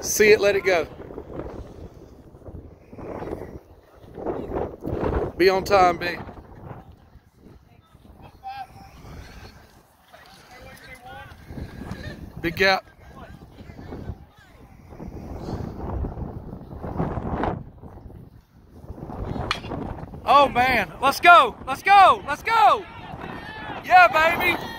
See it, let it go. Be on time, B. Big gap. Oh man, let's go, let's go, let's go. Yeah, baby.